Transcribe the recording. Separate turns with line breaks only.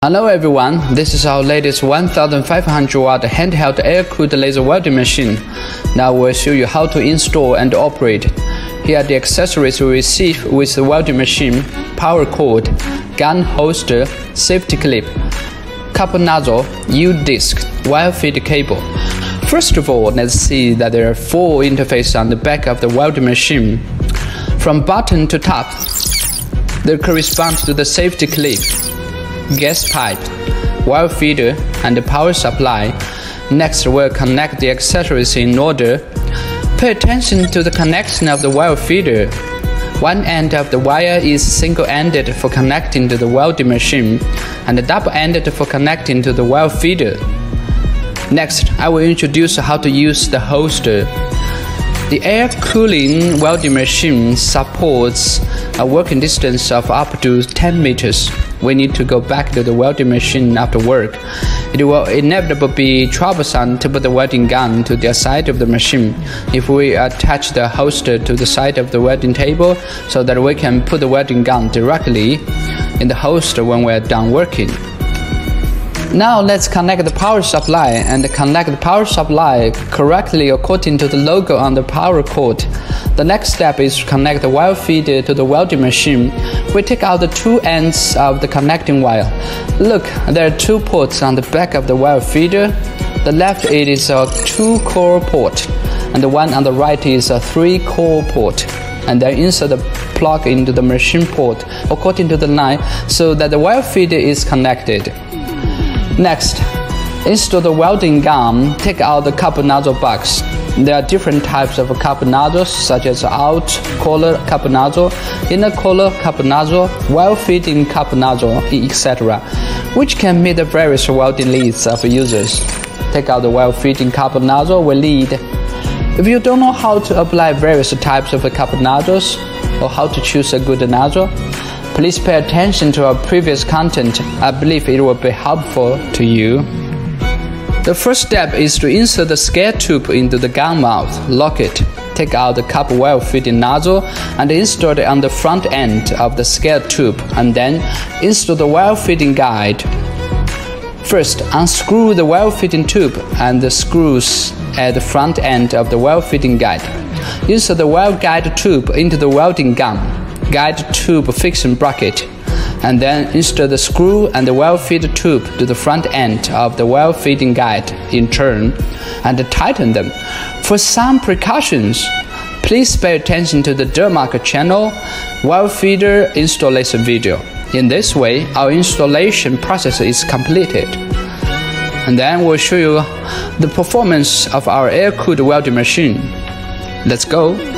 Hello everyone, this is our latest 1500 watt handheld air-cooled laser welding machine. Now we'll show you how to install and operate. Here are the accessories we receive with the welding machine, power cord, gun holster, safety clip, copper nozzle, U-disc, wire feed cable. First of all, let's see that there are four interfaces on the back of the welding machine. From bottom to top, they correspond to the safety clip gas pipe, wire feeder, and the power supply. Next, we'll connect the accessories in order. Pay attention to the connection of the wire feeder. One end of the wire is single-ended for connecting to the welding machine, and double-ended for connecting to the wire feeder. Next, I will introduce how to use the holster. The air cooling welding machine supports a working distance of up to 10 meters. We need to go back to the welding machine after work. It will inevitably be troublesome to put the welding gun to the side of the machine if we attach the holster to the side of the welding table so that we can put the welding gun directly in the holster when we are done working. Now let's connect the power supply and connect the power supply correctly according to the logo on the power cord. The next step is to connect the wire feeder to the welding machine. We take out the two ends of the connecting wire. Look, there are two ports on the back of the wire feeder. The left it is a two core port and the one on the right is a three core port and then insert the plug into the machine port according to the line so that the wire feeder is connected. Next, install the welding gun, take out the nozzle box. There are different types of nozzles such as out collar nozzle, inner collar nozzle, well fitting nozzle, etc., which can meet the various welding needs of users. Take out the well fitting nozzle will lead. If you don't know how to apply various types of nozzles or how to choose a good nozzle, Please pay attention to our previous content. I believe it will be helpful to you. The first step is to insert the scale tube into the gun mouth. Lock it. Take out the copper well fitting nozzle and install it on the front end of the scale tube and then install the well fitting guide. First, unscrew the well fitting tube and the screws at the front end of the well fitting guide. Insert the well guide tube into the welding gun guide tube fixing bracket and then install the screw and the well feed tube to the front end of the well feeding guide in turn and tighten them. For some precautions, please pay attention to the Dermark channel well feeder installation video. In this way, our installation process is completed. And then we'll show you the performance of our air-cooled welding machine. Let's go!